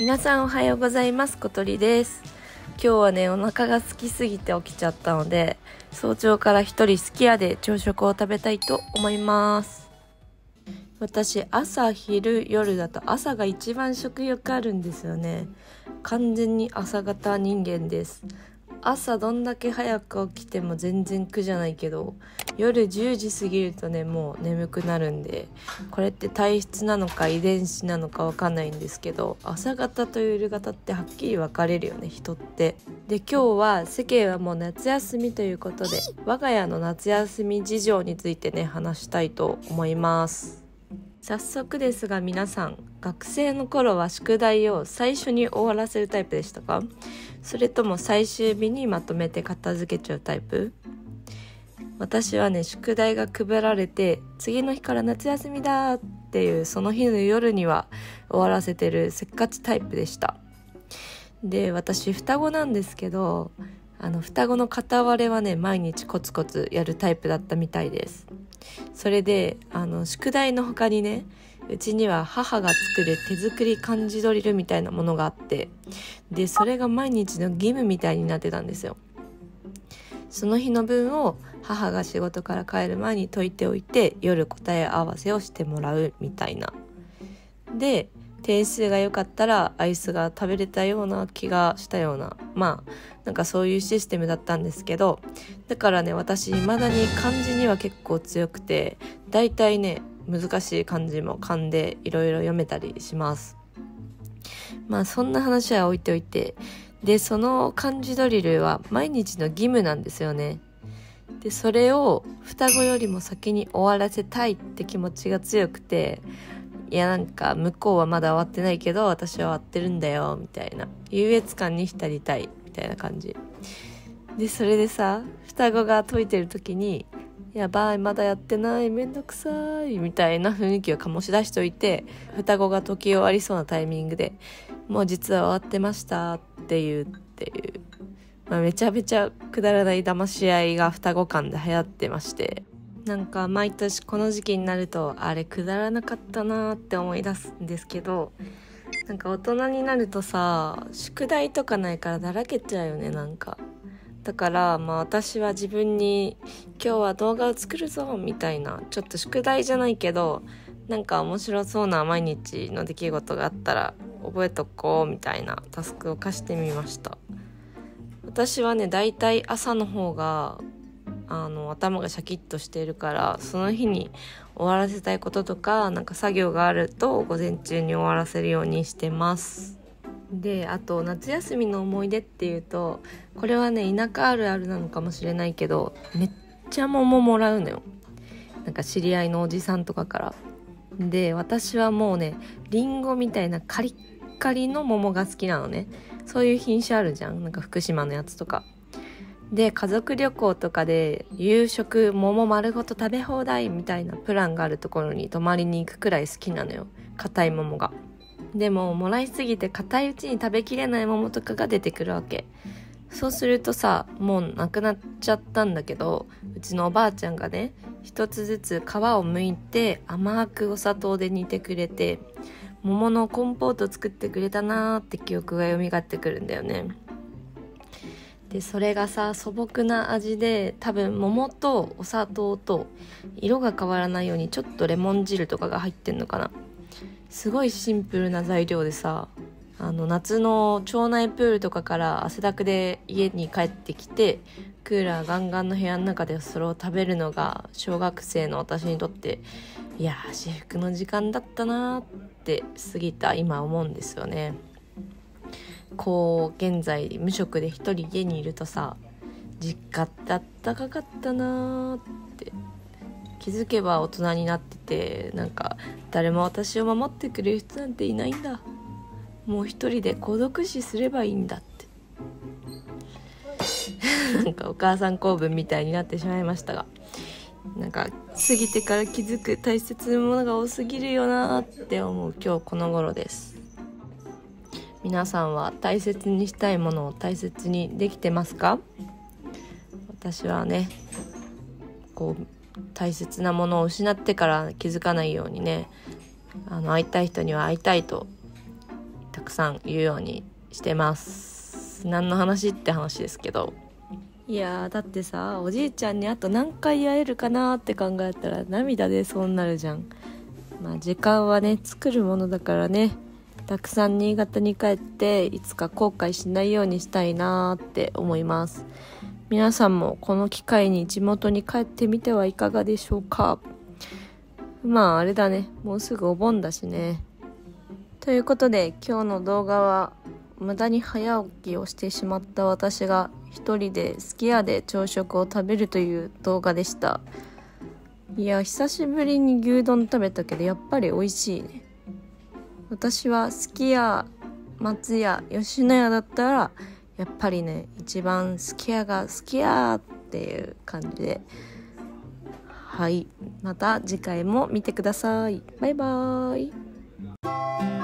皆さんおはようございます。小鳥です。今日はねお腹が空きすぎて起きちゃったので早朝から一人すき家で朝食を食べたいと思います。私朝昼夜だと朝が一番食欲あるんですよね。完全に朝型人間です。朝どんだけ早く起きても全然苦じゃないけど夜10時過ぎるとねもう眠くなるんでこれって体質なのか遺伝子なのかわかんないんですけど朝型と夜型ってはっきり分かれるよね人って。で今日は世間はもう夏休みということで我が家の夏休み事情についてね話したいと思います。早速ですが皆さん学生の頃は宿題を最初に終わらせるタイプでしたか？それとも最終日にまとめて片付けちゃうタイプ？私はね宿題が配られて次の日から夏休みだっていうその日の夜には終わらせてるせっかちタイプでした。で私双子なんですけどあの双子の片割れはね毎日コツコツやるタイプだったみたいです。それであの宿題の他にねうちには母が作る手作り漢字ドリルみたいなものがあってでそれが毎日の義務みたいになってたんですよ。その日の分を母が仕事から帰る前に解いておいて夜答え合わせをしてもらうみたいな。で点数が良かったらアイスが食べれたような気がしたような。まあなんかそういうシステムだったんですけどだからね私未だに漢字には結構強くて大体ね難しい漢字も噛んでいろいろ読めたりします。まあそんな話は置いておいて。でその漢字ドリルは毎日の義務なんですよね。でそれを双子よりも先に終わらせたいって気持ちが強くていやなんか向こうはまだ終わってないけど私は終わってるんだよみたいな。優越感に浸りたいみたいな感じ。でそれでさ双子が解いてる時に「やばいまだやってないめんどくさい」みたいな雰囲気を醸し出しておいて双子が解き終わりそうなタイミングで「もう実は終わってました」っていうっていう、まあ、めちゃめちゃくだらない騙し合いが双子間で流行ってましてなんか毎年この時期になるとあれくだらなかったなって思い出すんですけどなんか大人になるとさ宿題とかないからだらけちゃうよねなんか。だからまあ私は自分に今日は動画を作るぞみたいなちょっと宿題じゃないけどなんか面白そうな毎日の出来事があったら覚えとこうみたいなタスクを課してみました。私はねだいたい朝の方があの頭がシャキッとしているからその日に終わらせたいこととかなんか作業があると午前中に終わらせるようにしてます。であと夏休みの思い出っていうとこれはね田舎あるあるなのかもしれないけどめっちゃ桃もらうのよ。なんか知り合いのおじさんとかから。で私はもうねりんごみたいなカリッカリの桃が好きなのね。そういう品種あるじゃん。なんか福島のやつとか。で家族旅行とかで夕食桃丸ごと食べ放題みたいなプランがあるところに泊まりに行くくらい好きなのよ。硬い桃が。でももらいすぎて硬いうちに食べきれない桃とかが出てくるわけ。そうするとさもうなくなっちゃったんだけどうちのおばあちゃんがね一つずつ皮を剥いて甘くお砂糖で煮てくれて桃のコンポート作ってくれたなーって記憶が蘇ってくるんだよね。でそれがさ素朴な味で多分桃とお砂糖と色が変わらないようにちょっとレモン汁とかが入ってんのかな。すごいシンプルな材料でさあの夏の町内プールとかから汗だくで家に帰ってきてクーラーガンガンの部屋の中でそれを食べるのが小学生の私にとっていや至福の時間だったなって過ぎた今思うんですよね。こう現在無職で一人家にいるとさ実家ってあったかかったなーって気づけば大人になっててなんか誰も私を守ってくれる人なんていないんだ。もう一人で孤独死すればいいんだって。なんかお母さん公文みたいになってしまいましたが。なんか過ぎてから気づく大切なものが多すぎるよなって思う今日この頃です。皆さんは大切にしたいものを大切にできてますか？私はねこう大切なものを失ってから気づかないようにね。あの会いたい人には会いたいとたくさん言うようにしてます。何の話って話ですけど。いやーだってさおじいちゃんにあと何回会えるかなって考えたら涙でそうなるじゃん。まあ時間はね作るものだからね。たくさん新潟に帰っていつか後悔しないようにしたいなーって思います。皆さんもこの機会に地元に帰ってみてはいかがでしょうか？まああれだね。もうすぐお盆だしね。ということで今日の動画は無駄に早起きをしてしまった私が一人で好き家で朝食を食べるという動画でした。いや久しぶりに牛丼食べたけどやっぱり美味しいね。私はすき家松屋吉野家だったらやっぱりね一番好きやが好きやっていう感じで。はい。また次回も見てください。バイバーイ。